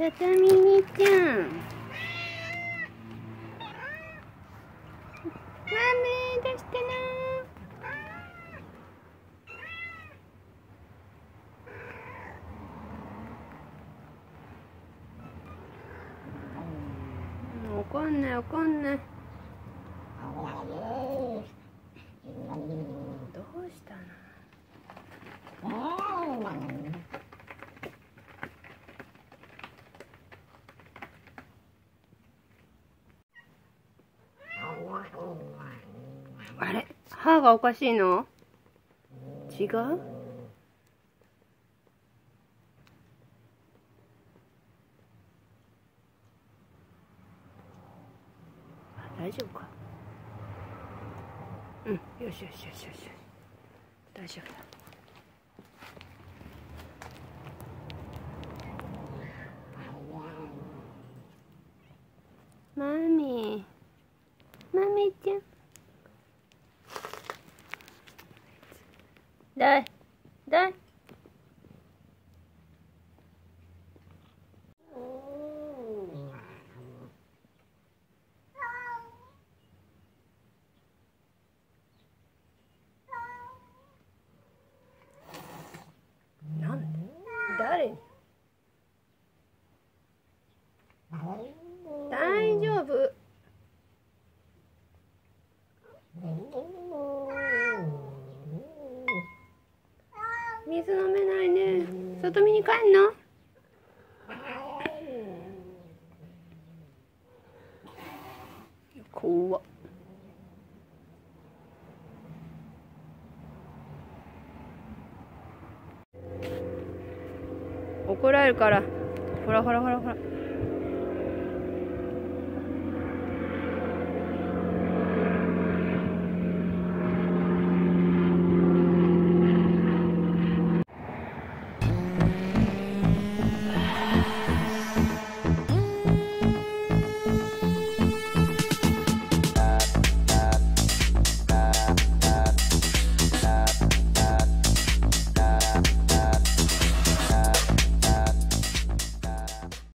さとみにちゃん。マメ出してな怒んない怒んない。どうしたのあれ？歯がおかしいの？違う？大丈夫か？うんよしよしよしよし。大丈夫だ。マミマミちゃん。だいだいなんで誰に大丈夫水飲めないね外見に帰んの？怖っ。怒られるから。ほらほらほらほら。